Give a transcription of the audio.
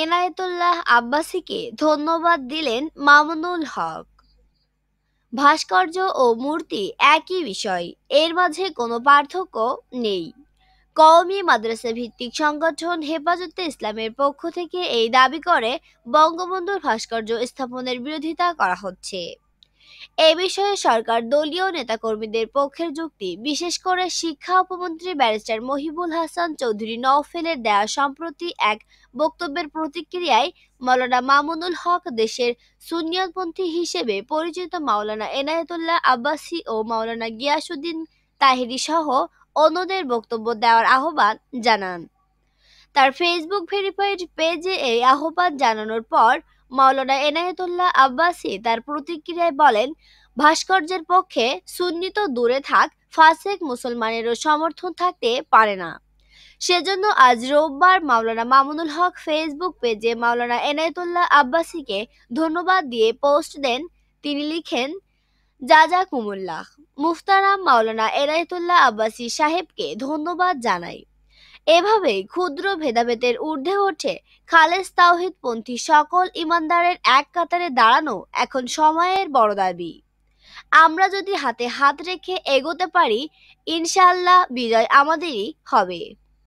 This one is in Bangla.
এনায়েতুল্লাহ আব্বাসীকে ধন্যবাদ দিলেন মামুনুল হক। ভাস্কর্য ও মূর্তি একই বিষয়, এর মাঝে কোনো পার্থক্য নেই। কওমি মাদ্রাসা ভিত্তিক সংগঠন হেফাজতে ইসলামের পক্ষ থেকে এই দাবি করে, বঙ্গবন্ধুর ভাস্কর্য স্থাপনের বিরোধিতা করা হচ্ছে। এ বিষয়ে সরকার দলীয় নেতাকর্মীদের পক্ষের যুক্তি, বিশেষ করে শিক্ষা উপমন্ত্রী ব্যারিস্টার মহিবুল হাসান চৌধুরী নওফেলের দেয়া সম্প্রতি এক বক্তব্যের প্রতিক্রিয়ায় মাওলানা মামুনুল হক দেশের সুনিয়তপন্থী হিসেবে পরিচিত মাওলানা এনায়েতুল্লাহ আব্বাসী ও মাওলানা গিয়াসুদ্দিন তাহিরি সহ অন্যদের বক্তব্য দেওয়ার আহ্বান জানান। তার ফেসবুক ভেরিফাইড পেজে এই আহ্বান জানানোর পর মাওলানা এনায়েতুল্লাহ আব্বাসী তার প্রতিক্রিয়ায় বলেন, ভাস্কর্যের পক্ষে সুন্নি তো দূরে থাক, ফাসেক মুসলমানেরও সমর্থন থাকতে পারে না। সেজন্য আজ রোববার মাওলানা মামুনুল হক ফেসবুক পেজে মাওলানা এনায়েতুল্লাহ আব্বাসীকে ধন্যবাদ দিয়ে পোস্ট দেন। তিনি লিখেন জাজা কুমুল্লাহ মুফতারাম মাওলানা এনায়েতুল্লাহ আব্বাসী সাহেবকে ধন্যবাদ জানাই। এভাবেই ক্ষুদ্র ভেদাভেদের ঊর্ধ্বে ওঠে খালেজ তাওহিদ পন্থী সকল ইমানদারের এক কাতারে দাঁড়ানো এখন সময়ের বড় দাবি। আমরা যদি হাতে হাত রেখে এগোতে পারি ইনশাল্লাহ বিজয় আমাদেরই হবে।